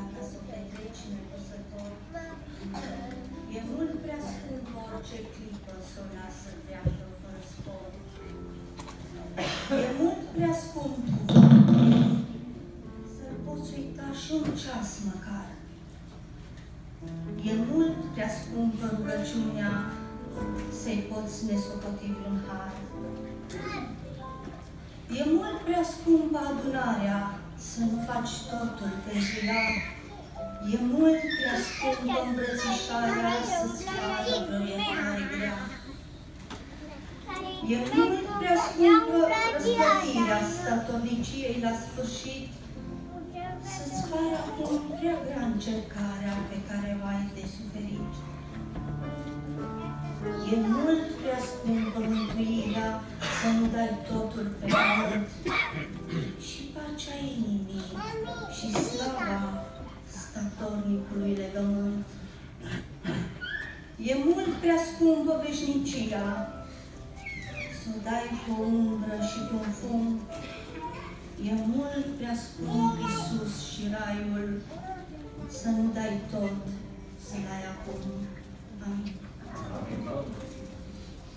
gata să o petreci nepusător. E mult prea scump orice clipă să o lasă treacă fără spor. E mult prea scump să-l poți uita și un ceas măcar. E mult prea scumpă rugăciunea să-i poți nesocoti un har. E mult prea scumpă adunarea să nu faci totul pentru ea. E mult prea scumpă îmbrățișarea să-ți facă vreo iertare grea. E mult prea scumpă răzbătirea statorniciei la sfârșit să-ți pară acum prea grea încercarea pe care o ai de suferit. E mult prea scumpă mântuirea să nu dai totul pe pământ statornicului legământ. E mult prea scumpă veșnicia să o dai cu o umbră și cu un fum. E mult prea scump Iisus și raiul să nu dai tot să-l ai acum. Amin. Amin.